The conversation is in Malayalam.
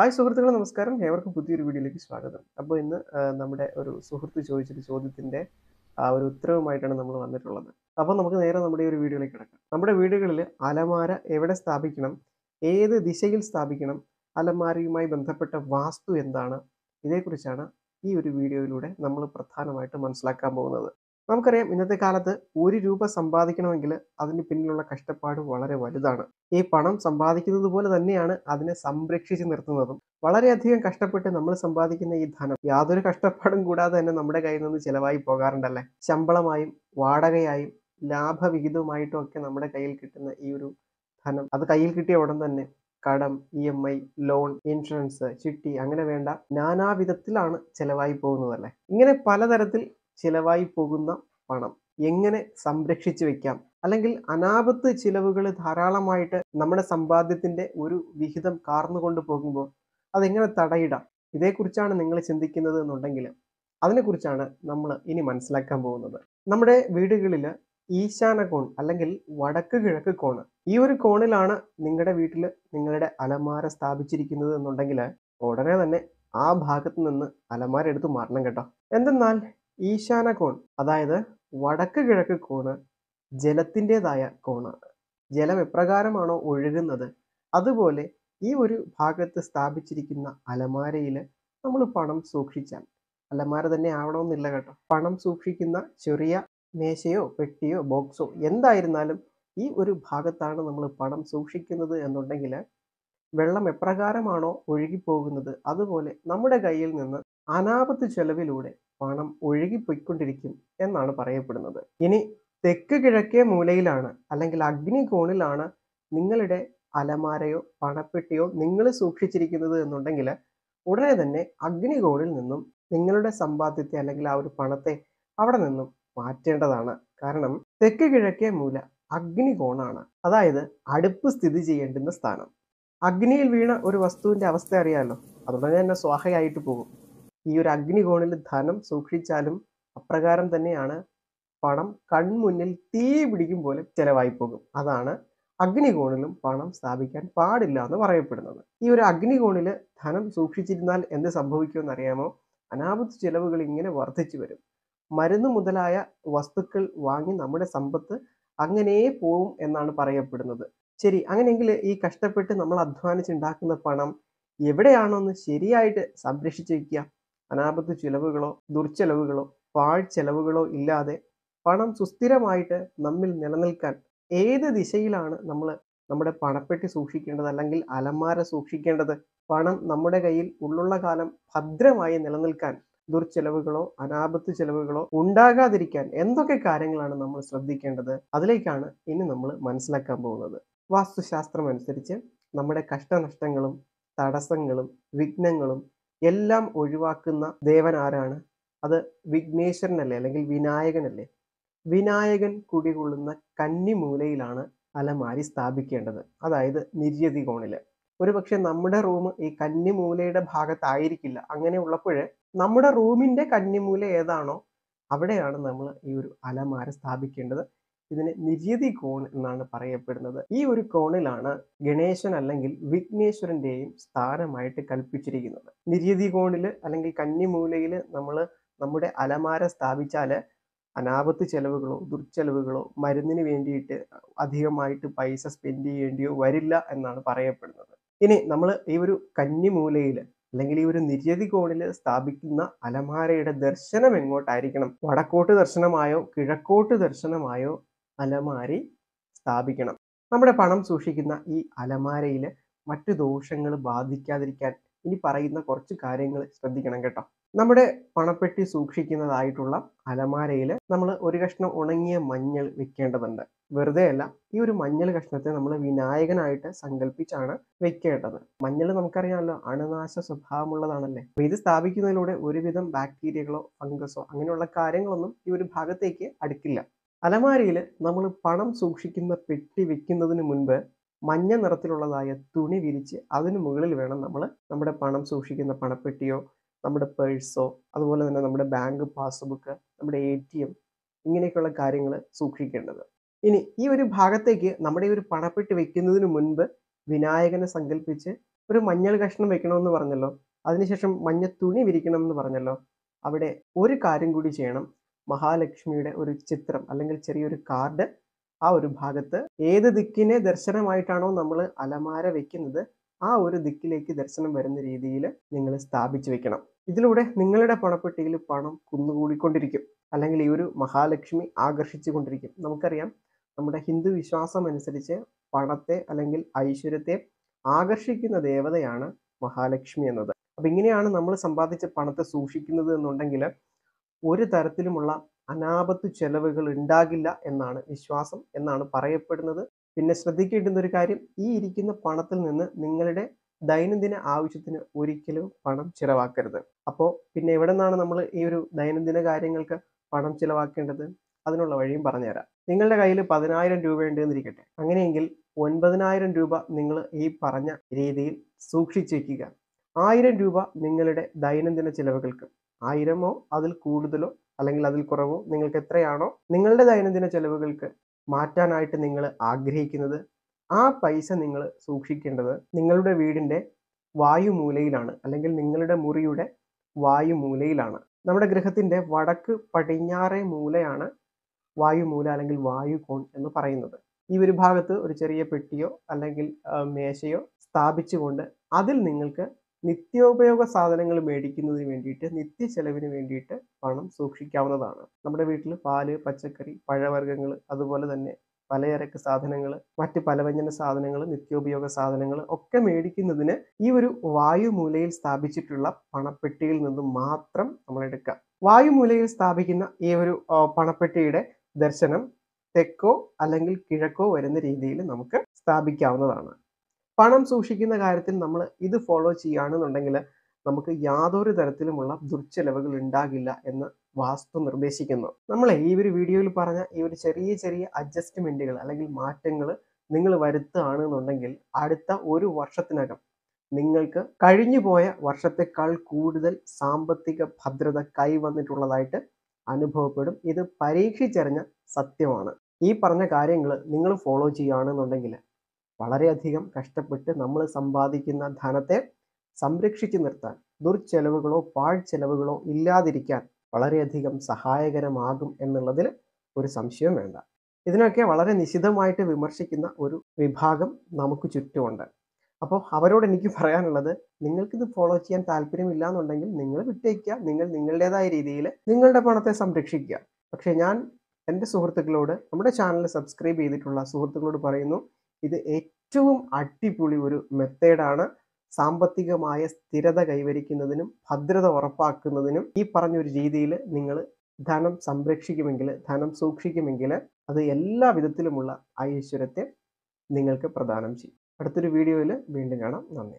ഹായ് സുഹൃത്തുക്കളെ നമസ്കാരം. ഏവർക്കും പുതിയൊരു വീഡിയോയിലേക്ക് സ്വാഗതം. അപ്പോൾ ഇന്ന് നമ്മുടെ ഒരു സുഹൃത്ത് ചോദിച്ചൊരു ചോദ്യത്തിന്റെ ഒരു ഉത്തരവുമായിട്ടാണ് നമ്മൾ വന്നിട്ടുള്ളത്. അപ്പോൾ നമുക്ക് നേരെ നമ്മുടെ ഒരു വീഡിയോയിലേക്ക് കിടക്കാം. നമ്മുടെ വീടുകളിൽ അലമാര എവിടെ സ്ഥാപിക്കണം ഏത് ദിശയിൽ സ്ഥാപിക്കണം അലമാരയുമായി ബന്ധപ്പെട്ട വാസ്തു എന്താണ് ഇതേക്കുറിച്ചാണ് ഈ ഒരു വീഡിയോയിലൂടെ നമ്മൾ പ്രധാനമായിട്ട് മനസ്സിലാക്കാൻ പോകുന്നത്. നമുക്കറിയാം ഇന്നത്തെ കാലത്ത് ഒരു രൂപ സമ്പാദിക്കണമെങ്കിൽ അതിന് പിന്നിലുള്ള കഷ്ടപ്പാട് വളരെ വലുതാണ്. ഈ പണം സമ്പാദിക്കുന്നത് പോലെ തന്നെയാണ് അതിനെ സംരക്ഷിച്ച് നിർത്തുന്നതും. വളരെയധികം കഷ്ടപ്പെട്ട് നമ്മൾ സമ്പാദിക്കുന്ന ഈ ധനം യാതൊരു കഷ്ടപ്പാടും കൂടാതെ തന്നെ നമ്മുടെ കയ്യിൽ നിന്ന് ചിലവായി പോകാറുണ്ടല്ലേ? ശമ്പളമായും വാടകയായും ലാഭവിഹിതവുമായിട്ടും ഒക്കെ നമ്മുടെ കയ്യിൽ കിട്ടുന്ന ഈ ഒരു ധനം. അത് കയ്യിൽ കിട്ടിയ ഉടൻ തന്നെ കടം E M I loan insurance ചിട്ടി അങ്ങനെ വേണ്ട നാനാവിധത്തിലാണ് ചെലവായി പോകുന്നതല്ലേ? ഇങ്ങനെ പലതരത്തിൽ ചിലവായി പോകുന്ന പണം എങ്ങനെ സംരക്ഷിച്ചു വെക്കാം? അല്ലെങ്കിൽ അനാപത്ത് ചിലവുകൾ ധാരാളമായിട്ട് നമ്മുടെ സമ്പാദ്യത്തിന്റെ ഒരു വിഹിതം കാർന്നുകൊണ്ട് പോകുമ്പോൾ അതെങ്ങനെ തടയിടാം? ഇതേക്കുറിച്ചാണ് നിങ്ങൾ ചിന്തിക്കുന്നത് എന്നുണ്ടെങ്കിൽ അതിനെക്കുറിച്ചാണ് നമ്മൾ ഇനി മനസ്സിലാക്കാൻ പോകുന്നത്. നമ്മുടെ വീടുകളിൽ ഈശാന കോൺ അല്ലെങ്കിൽ വടക്ക് കിഴക്ക് കോൺ ഈ ഒരു കോണിലാണ് നിങ്ങളുടെ വീട്ടിൽ നിങ്ങളുടെ അലമാര സ്ഥാപിച്ചിരിക്കുന്നത് എന്നുണ്ടെങ്കിൽ ഉടനെ തന്നെ ആ ഭാഗത്ത് നിന്ന് അലമാര എടുത്ത് മാറണം കേട്ടോ. എന്തെന്നാൽ ഈശാന കോൺ അതായത് വടക്ക് കിഴക്ക് കോണ് ജലത്തിന്റെതായ കോണാണ്. ജലം എപ്രകാരമാണോ ഒഴുകുന്നത്? അതുപോലെ ഈ ഒരു ഭാഗത്ത് സ്ഥാപിച്ചിരിക്കുന്ന അലമാരയിൽ നമ്മൾ പണം സൂക്ഷിച്ചാൽ അലമാര തന്നെ ആവണമെന്നില്ല കേട്ടോ. പണം സൂക്ഷിക്കുന്ന ചെറിയ മേശയോ പെട്ടിയോ ബോക്സോ എന്തായിരുന്നാലും ഈ ഒരു ഭാഗത്താണ് നമ്മൾ പണം സൂക്ഷിക്കുന്നത് എന്നുണ്ടെങ്കിൽ വെള്ളം എപ്രകാരമാണോ ഒഴുകിപ്പോകുന്നത്? അതുപോലെ നമ്മുടെ കയ്യിൽ നിന്ന് അനാപത്ത് ചെലവിലൂടെ പണം ഒഴുകിപ്പോയിക്കൊണ്ടിരിക്കും എന്നാണ് പറയപ്പെടുന്നത്. ഇനി തെക്ക് കിഴക്കേ മൂലയിലാണ് അല്ലെങ്കിൽ അഗ്നി കോണിലാണ് നിങ്ങളുടെ അലമാരയോ പണപ്പെട്ടിയോ നിങ്ങൾ സൂക്ഷിച്ചിരിക്കുന്നത് എന്നുണ്ടെങ്കിൽ ഉടനെ തന്നെ അഗ്നി കോണിൽ നിന്നും നിങ്ങളുടെ സമ്പാദ്യത്തെ അല്ലെങ്കിൽ ആ ഒരു പണത്തെ അവിടെ നിന്നും മാറ്റേണ്ടതാണ്. കാരണം തെക്ക് കിഴക്കേ മൂല അഗ്നി കോണാണ് അതായത് അടുപ്പ് സ്ഥിതി ചെയ്യേണ്ടുന്ന സ്ഥാനം. അഗ്നിയിൽ വീണ ഒരു വസ്തുവിന്റെ അവസ്ഥ അറിയാമല്ലോ. അതുടനെ തന്നെ സ്വാഹയായിട്ട് പോകും. ഈ ഒരു അഗ്നികോണിൽ ധനം സൂക്ഷിച്ചാലും അപ്രകാരം തന്നെയാണ് പണം കൺമുന്നിൽ തീ പിടിക്കും പോലെ ചെലവായി പോകും. അതാണ് അഗ്നികോണിലും പണം സ്ഥാപിക്കാൻ പാടില്ല എന്ന് പറയപ്പെടുന്നത്. ഈ ഒരു അഗ്നികോണിൽ ധനം സൂക്ഷിച്ചിരുന്നാൽ എന്ത് സംഭവിക്കുമെന്ന് അറിയാമോ? അനാപത്ത് ചെലവുകൾ ഇങ്ങനെ വർദ്ധിച്ചു വരും. മരുന്ന് മുതലായ വസ്തുക്കൾ വാങ്ങി നമ്മുടെ സമ്പത്ത് അങ്ങനെ പോവും എന്നാണ് പറയപ്പെടുന്നത്. ശരി അങ്ങനെയെങ്കിൽ ഈ കഷ്ടപ്പെട്ട് നമ്മൾ അധ്വാനിച്ചുണ്ടാക്കുന്ന പണം എവിടെയാണോന്ന് ശരിയായിട്ട് സംരക്ഷിച്ചു വെക്കുക. അനാപത്ത് ചിലവുകളോ ദുർച്ചെലവുകളോ പാഴ്ചെലവുകളോ ഇല്ലാതെ പണം സുസ്ഥിരമായിട്ട് നമ്മിൽ നിലനിൽക്കാൻ ഏത് ദിശയിലാണ് നമ്മൾ നമ്മുടെ പണപ്പെട്ടി സൂക്ഷിക്കേണ്ടത് അല്ലെങ്കിൽ അലമാര സൂക്ഷിക്കേണ്ടത്? പണം നമ്മുടെ കയ്യിൽ ഉള്ളുള്ള കാലം ഭദ്രമായി നിലനിൽക്കാൻ ദുർച്ചെലവുകളോ അനാപത്ത് ചെലവുകളോ ഉണ്ടാകാതിരിക്കാൻ എന്തൊക്കെ കാര്യങ്ങളാണ് നമ്മൾ ശ്രദ്ധിക്കേണ്ടത്? അതിലേക്കാണ് ഇനി നമ്മൾ മനസ്സിലാക്കാൻ പോകുന്നത്. വാസ്തുശാസ്ത്രം അനുസരിച്ച് നമ്മുടെ കഷ്ടനഷ്ടങ്ങളും തടസ്സങ്ങളും വിഘ്നങ്ങളും എല്ലാം ഒഴിവാക്കുന്ന ദേവൻ ആരാണ്? അത് വിഘ്നേശ്വരനല്ലേ അല്ലെങ്കിൽ വിനായകനല്ലേ? വിനായകൻ കുടികൊള്ളുന്ന കന്നിമൂലയിലാണ് അലമാരി സ്ഥാപിക്കേണ്ടത്. അതായത് നിര്യതി കോണിൽ. ഒരുപക്ഷെ നമ്മുടെ റൂം ഈ കന്നിമൂലയുടെ ഭാഗത്തായിരിക്കില്ല. അങ്ങനെ ഉള്ളപ്പോൾ നമ്മുടെ റൂമിന്റെ കന്നിമൂല ഏതാണോ അവിടെയാണ് നമ്മൾ ഈ ഒരു അലമാര സ്ഥാപിക്കേണ്ടത്. ഇതിന് നിര്യതി കോൺ എന്നാണ് പറയപ്പെടുന്നത്. ഈ ഒരു കോണിലാണ് ഗണേശൻ അല്ലെങ്കിൽ വിഘ്നേശ്വരന്റെയും സ്ഥാനമായിട്ട് കൽപ്പിച്ചിരിക്കുന്നത്. നിര്യതി കോണിൽ അല്ലെങ്കിൽ കന്നിമൂലയിൽ നമ്മൾ നമ്മുടെ അലമാര സ്ഥാപിച്ചാൽ അനാപത്ത് ചെലവുകളോ ദുർച്ചെലവുകളോ മരുന്നിന് വേണ്ടിയിട്ട് അധികമായിട്ട് പൈസ സ്പെൻഡ് ചെയ്യേണ്ടിയോ വരില്ല എന്നാണ് പറയപ്പെടുന്നത്. ഇനി നമ്മൾ ഈ ഒരു കന്നിമൂലയിൽ അല്ലെങ്കിൽ ഈ ഒരു നിര്യതി കോണിൽ സ്ഥാപിക്കുന്ന അലമാരയുടെ ദർശനം എങ്ങോട്ടായിരിക്കണം? വടക്കോട്ട് ദർശനമായോ കിഴക്കോട്ട് ദർശനമായോ അലമാരി സ്ഥാപിക്കണം. നമ്മുടെ പണം സൂക്ഷിക്കുന്ന ഈ അലമാരയിൽ മറ്റു ദോഷങ്ങൾ ബാധിക്കാതിരിക്കാൻ ഇനി പറയുന്ന കുറച്ച് കാര്യങ്ങൾ ശ്രദ്ധിക്കണം കേട്ടോ. നമ്മുടെ പണപ്പെട്ടി സൂക്ഷിക്കുന്നതായിട്ടുള്ള അലമാരയിൽ നമ്മൾ ഒരു കഷ്ണം ഉണങ്ങിയ മഞ്ഞൾ വെക്കേണ്ടതുണ്ട്. വെറുതെ അല്ല ഈ ഒരു മഞ്ഞൾ കഷ്ണത്തെ നമ്മൾ വിനായകനായിട്ട് സങ്കല്പിച്ചാണ് വെക്കേണ്ടത്. മഞ്ഞൾ നമുക്കറിയാമല്ലോ അണുനാശ സ്വഭാവമുള്ളതാണല്ലേ? അപ്പൊ ഇത് സ്ഥാപിക്കുന്നതിലൂടെ ഒരുവിധം ബാക്ടീരിയകളോ ഫംഗസോ അങ്ങനെയുള്ള കാര്യങ്ങളൊന്നും ഈ ഒരു ഭാഗത്തേക്ക് അടുക്കില്ല. അലമാരിയിൽ നമ്മൾ പണം സൂക്ഷിക്കുന്ന പെട്ടി വെക്കുന്നതിന് മുൻപ് മഞ്ഞ നിറത്തിലുള്ളതായ തുണി വിരിച്ച് അതിന് മുകളിൽ വേണം നമ്മൾ നമ്മുടെ പണം സൂക്ഷിക്കുന്ന പണപ്പെട്ടിയോ നമ്മുടെ പേഴ്സോ അതുപോലെ തന്നെ നമ്മുടെ ബാങ്ക് പാസ്ബുക്ക് നമ്മുടെ എ ടി എം ഇങ്ങനെയൊക്കെയുള്ള കാര്യങ്ങൾ സൂക്ഷിക്കേണ്ടത്. ഇനി ഈ ഒരു ഭാഗത്തേക്ക് നമ്മുടെ ഈ ഒരു പണപ്പെട്ടി വെക്കുന്നതിന് മുൻപ് വിനായകനെ സങ്കല്പിച്ച് ഒരു മഞ്ഞൾ കഷ്ണം വെക്കണമെന്ന് പറഞ്ഞല്ലോ അതിനുശേഷം മഞ്ഞ തുണി വിരിക്കണം എന്ന് പറഞ്ഞല്ലോ അവിടെ ഒരു കാര്യം കൂടി ചെയ്യണം. മഹാലക്ഷ്മിയുടെ ഒരു ചിത്രം അല്ലെങ്കിൽ ചെറിയൊരു കാർഡ് ആ ഒരു ഭാഗത്ത് ഏത് ദിക്കിനെ ദർശനമായിട്ടാണോ നമ്മൾ അലമാര വെക്കുന്നത് ആ ഒരു ദിക്കിലേക്ക് ദർശനം വരുന്ന രീതിയിൽ നിങ്ങൾ സ്ഥാപിച്ചു വെക്കണം. ഇതിലൂടെ നിങ്ങളുടെ പണപ്പെട്ടിയിൽ പണം കുന്നുകൂടിക്കൊണ്ടിരിക്കും. അല്ലെങ്കിൽ ഈ ഒരു മഹാലക്ഷ്മി ആകർഷിച്ചു കൊണ്ടിരിക്കും നമുക്കറിയാം നമ്മുടെ ഹിന്ദു വിശ്വാസം അനുസരിച്ച് പണത്തെ അല്ലെങ്കിൽ ഐശ്വര്യത്തെ ആകർഷിക്കുന്ന ദേവതയാണ് മഹാലക്ഷ്മി എന്നത്. അപ്പൊ ഇങ്ങനെയാണ് നമ്മൾ സമ്പാദിച്ച പണത്തെ സൂക്ഷിക്കുന്നത് എന്നുണ്ടെങ്കിൽ ഒരു തരത്തിലുമുള്ള അനാപത്ത് ചെലവുകൾ ഉണ്ടാകില്ല എന്നാണ് വിശ്വാസം എന്നാണ് പറയപ്പെടുന്നത്. പിന്നെ ശ്രദ്ധിക്കേണ്ടുന്ന ഒരു കാര്യം ഈ ഇരിക്കുന്ന പണത്തിൽ നിന്ന് നിങ്ങളുടെ ദൈനംദിന ആവശ്യത്തിന് ഒരിക്കലും പണം ചിലവാക്കരുത്. അപ്പോൾ പിന്നെ എവിടെ നിന്നാണ് നമ്മൾ ഈ ഒരു ദൈനംദിന കാര്യങ്ങൾക്ക് പണം ചിലവാക്കേണ്ടത്? അതിനുള്ള വഴിയും പറഞ്ഞുതരാം. നിങ്ങളുടെ കയ്യിൽ പതിനായിരം രൂപ ഉണ്ടെന്നിരിക്കട്ടെ. അങ്ങനെയെങ്കിൽ ഒൻപതിനായിരം രൂപ നിങ്ങൾ ഈ പറഞ്ഞ രീതിയിൽ സൂക്ഷിച്ചു വയ്ക്കുക ആയിരം രൂപ നിങ്ങളുടെ ദൈനംദിന ചിലവുകൾക്ക്. ആയിരമോ അതിൽ കൂടുതലോ അല്ലെങ്കിൽ അതിൽ കുറവോ നിങ്ങൾക്ക് എത്രയാണോ നിങ്ങളുടെ ദൈനംദിന ചെലവുകൾക്ക് മാറ്റാനായിട്ട് നിങ്ങൾ ആഗ്രഹിക്കുന്നത് ആ പൈസ നിങ്ങൾ സൂക്ഷിക്കേണ്ടത് നിങ്ങളുടെ വീടിന്റെ വായുമൂലയിലാണ് അല്ലെങ്കിൽ നിങ്ങളുടെ മുറിയുടെ വായുമൂലയിലാണ്. നമ്മുടെ ഗ്രഹത്തിന്റെ വടക്ക് പടിഞ്ഞാറേ മൂലയാണ് വായുമൂല അല്ലെങ്കിൽ വായുകോൺ എന്ന് പറയുന്നത്. ഈ ഒരു ഭാഗത്ത് ഒരു ചെറിയ പെട്ടിയോ അല്ലെങ്കിൽ മേശയോ സ്ഥാപിച്ചുകൊണ്ട് അതിൽ നിങ്ങൾക്ക് നിത്യോപയോഗ സാധനങ്ങൾ മേടിക്കുന്നതിന് വേണ്ടിയിട്ട് നിത്യ ചെലവിന് വേണ്ടിയിട്ട് പണം സൂക്ഷിക്കാവുന്നതാണ്. നമ്മുടെ വീട്ടിൽ പാൽ പച്ചക്കറി പഴവർഗങ്ങൾ അതുപോലെ തന്നെ പലചരക്ക് സാധനങ്ങൾ മറ്റ് പലവ്യഞ്ജന സാധനങ്ങൾ നിത്യോപയോഗ സാധനങ്ങൾ ഒക്കെ മേടിക്കുന്നതിന് ഈ ഒരു വായുമൂലയിൽ സ്ഥാപിച്ചിട്ടുള്ള പണപ്പെട്ടിയിൽ നിന്നും മാത്രം നമ്മൾ എടുക്കുക. വായുമൂലയിൽ സ്ഥാപിക്കുന്ന ഈ ഒരു പണപ്പെട്ടിയുടെ ദർശനം തെക്കോ അല്ലെങ്കിൽ കിഴക്കോ വരുന്ന രീതിയിൽ നമുക്ക് സ്ഥാപിക്കാവുന്നതാണ്. പണം സൂക്ഷിക്കുന്ന കാര്യത്തിൽ നമ്മൾ ഇത് ഫോളോ ചെയ്യുകയാണെന്നുണ്ടെങ്കിൽ നമുക്ക് യാതൊരു തരത്തിലുമുള്ള ദുർച്ചെലവുകൾ ഉണ്ടാകില്ല എന്ന് വാസ്തു നിർദ്ദേശിക്കുന്നു. നമ്മൾ ഈ ഒരു വീഡിയോയിൽ പറഞ്ഞ ഈ ഒരു ചെറിയ ചെറിയ അഡ്ജസ്റ്റ്മെന്റുകൾ അല്ലെങ്കിൽ മാറ്റങ്ങൾ നിങ്ങൾ വരുത്തുകയാണെന്നുണ്ടെങ്കിൽ അടുത്ത ഒരു വർഷത്തിനകം നിങ്ങൾക്ക് കഴിഞ്ഞുപോയ വർഷത്തെക്കാൾ കൂടുതൽ സാമ്പത്തിക ഭദ്രത കൈവന്നിട്ടുള്ളതായിട്ട് അനുഭവപ്പെടും. ഇത് പരീക്ഷിച്ചറിഞ്ഞ സത്യമാണ്. ഈ പറഞ്ഞ കാര്യങ്ങൾ നിങ്ങൾ ഫോളോ ചെയ്യുകയാണെന്നുണ്ടെങ്കിൽ വളരെയധികം കഷ്ടപ്പെട്ട് നമ്മൾ സമ്പാദിക്കുന്ന ധനത്തെ സംരക്ഷിച്ചു നിർത്താൻ ദുർച്ചെലവുകളോ പാഴ്ചെലവുകളോ ഇല്ലാതിരിക്കാൻ വളരെയധികം സഹായകരമാകും എന്നുള്ളതിൽ ഒരു സംശയം വേണ്ട. ഇതിനൊക്കെ വളരെ നിശിതമായിട്ട് വിമർശിക്കുന്ന ഒരു വിഭാഗം നമുക്ക് ചുറ്റുമുണ്ട്. അപ്പോൾ അവരോട് എനിക്ക് പറയാനുള്ളത് നിങ്ങൾക്കിത് ഫോളോ ചെയ്യാൻ താല്പര്യമില്ല എന്നുണ്ടെങ്കിൽ നിങ്ങൾ വിട്ടേക്കുക. നിങ്ങൾ നിങ്ങളുടേതായ രീതിയിൽ നിങ്ങളുടെ പണത്തെ സംരക്ഷിക്കുക. പക്ഷേ ഞാൻ എന്റെ സുഹൃത്തുക്കളോട് നമ്മുടെ ചാനൽ സബ്സ്ക്രൈബ് ചെയ്തിട്ടുള്ള സുഹൃത്തുക്കളോട് പറയുന്നു ഇത് ഏറ്റവും അടിപൊളി ഒരു മെത്തേഡാണ്. സാമ്പത്തികമായ സ്ഥിരത കൈവരിക്കുന്നതിനും ഭദ്രത ഉറപ്പാക്കുന്നതിനും ഈ പറഞ്ഞൊരു രീതിയിൽ നിങ്ങൾ ധനം സംരക്ഷിക്കുമെങ്കിൽ ധനം സൂക്ഷിക്കുമെങ്കിൽ അത് എല്ലാ വിധത്തിലുമുള്ള ഐശ്വര്യത്തെ നിങ്ങൾക്ക് പ്രദാനം ചെയ്യും. അടുത്തൊരു വീഡിയോയിൽ വീണ്ടും കാണാം. നന്ദി.